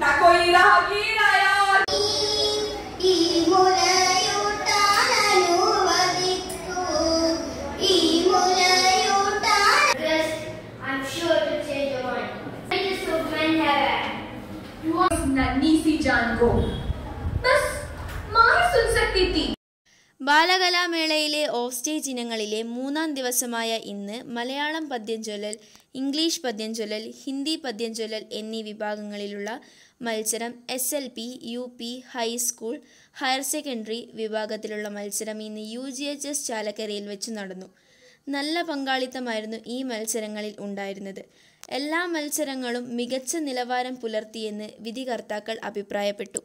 ना कोई राहगीर आया और नन्ही सी जान को। बस माँ सुन सकती थी। ബാലകലാമേളയിലെ ഓഫ് സ്റ്റേജ് ഇനങ്ങളിലെ മൂന്നാം ദിവസമായ ഇന്ന് മലയാളം പദ്യം ചൊല്ലൽ ഇംഗ്ലീഷ് പദ്യം ചൊല്ലൽ ഹിന്ദി പദ്യം ചൊല്ലൽ എന്നീ വിഭാഗങ്ങളിലുള്ള മത്സരം S L P U P high school higher secondary വിഭാഗത്തിലുള്ള മത്സരം ഇന്ന് യു ജി എച്ച് എസ് ചാലക്കരയിൽ വെച്ച് നടന്നു. നല്ല പങ്കാളിത്തമായിരുന്നു ഈ മത്സരങ്ങളിൽ ഉണ്ടായിരുന്നത്. എല്ലാ മത്സരങ്ങളും മികച്ച നിലവാരം പുലർത്തിയെന്ന് വിധികർത്താക്കൾ അഭിപ്രായപ്പെട്ടു.